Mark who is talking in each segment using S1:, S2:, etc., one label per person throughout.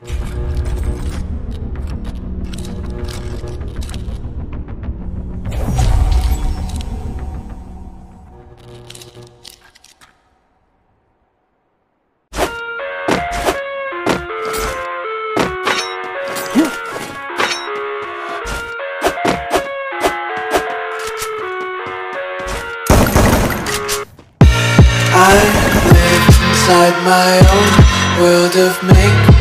S1: Inside my own world of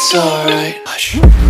S1: that's alright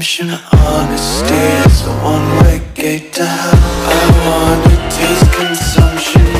S1: redemption. Honesty is a one-way gate to hell. I wanna taste consumption,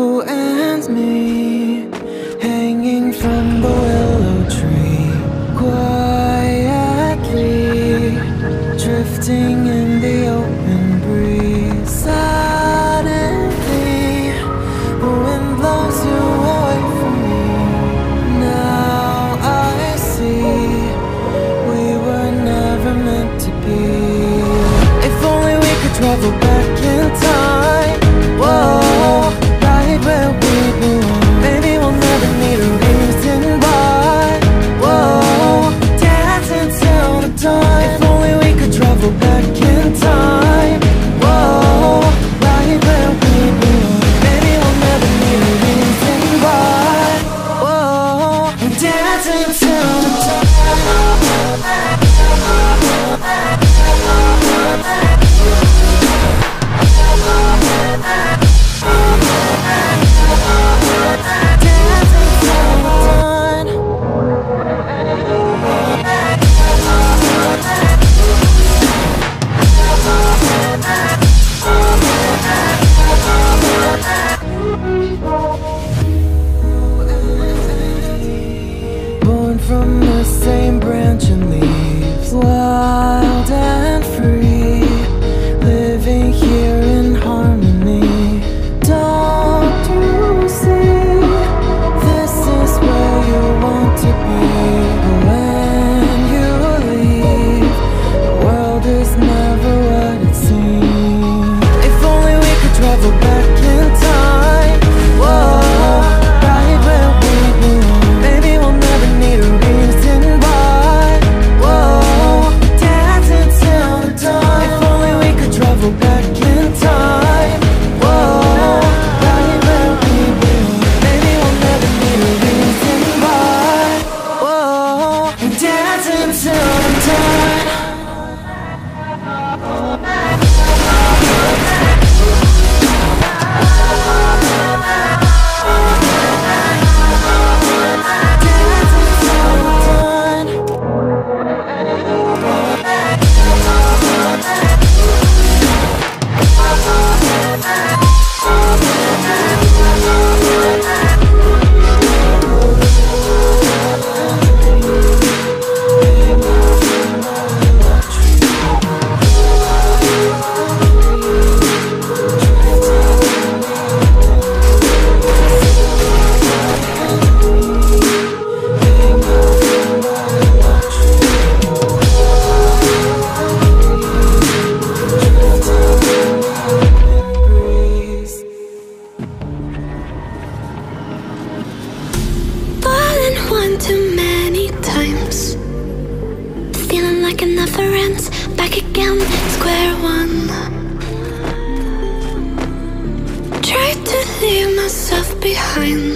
S2: behind.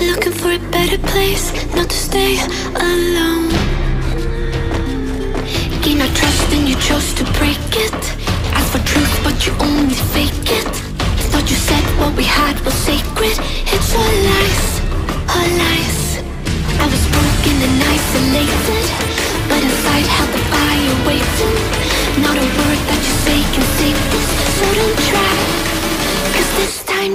S2: Looking for a better place, not to stay alone.